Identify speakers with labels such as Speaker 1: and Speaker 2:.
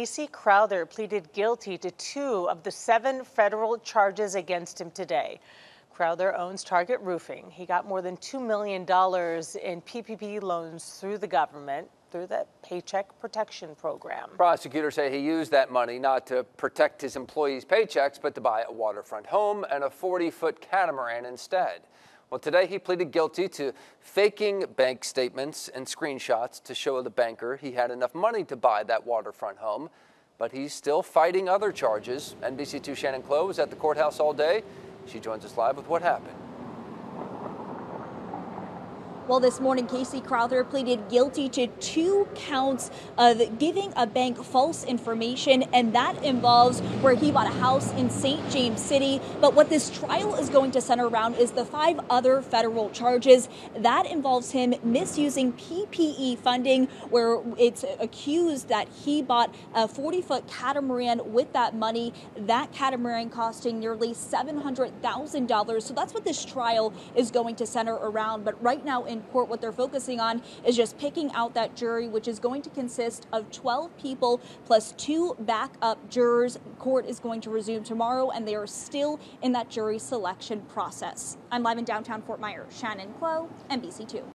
Speaker 1: Casey Crowther pleaded guilty to two of the seven federal charges against him today. Crowther owns Target Roofing. He got more than $2 million in PPP loans through the government through the Paycheck Protection Program.
Speaker 2: Prosecutors say he used that money not to protect his employees' paychecks, but to buy a waterfront home and a 40 foot catamaran instead. Well, today he pleaded guilty to faking bank statements and screenshots to show the banker he had enough money to buy that waterfront home. But he's still fighting other charges. NBC2 Shannon Clow was at the courthouse all day. She joins us live with what happened.
Speaker 3: Well, this morning, Casey Crowther pleaded guilty to two counts of giving a bank false information, and that involves where he bought a house in St. James City. But what this trial is going to center around is the five other federal charges. That involves him misusing PPP funding, where it's accused that he bought a 40 foot catamaran with that money. That catamaran costing nearly $700,000. So that's what this trial is going to center around. But right now in court, what they're focusing on is just picking out that jury, which is going to consist of 12 people plus two backup jurors. Court is going to resume tomorrow, and they are still in that jury selection process. I'm live in downtown Fort Myers. Shannon Clow, NBC2.